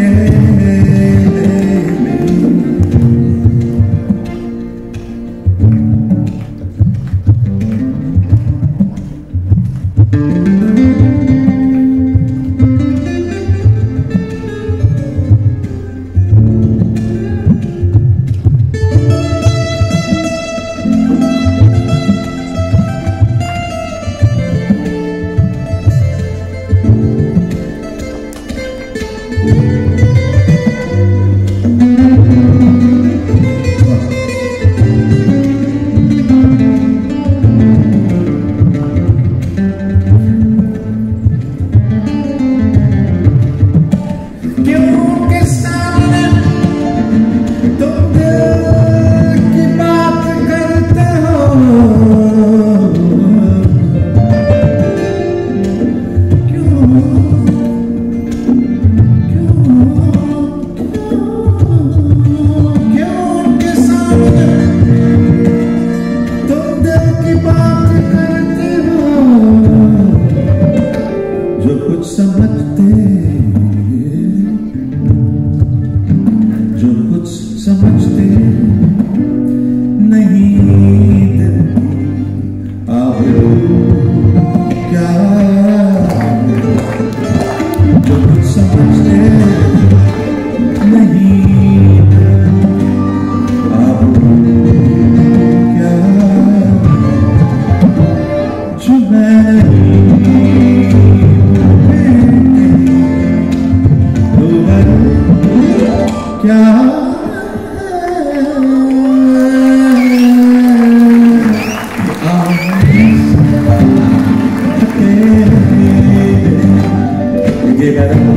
again. कुछ समझते Obrigado.